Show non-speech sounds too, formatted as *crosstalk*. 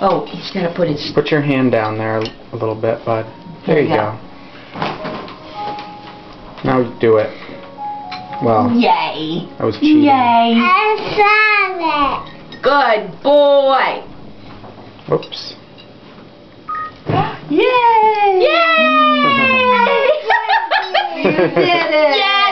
Oh, he's got to put his... Put your hand down there a little bit, bud. There you go. Now do it. Well, Yay. I was cheating. Yay. I saw it. Good boy. Oops. Yay. Yay. *laughs* you did it! *laughs*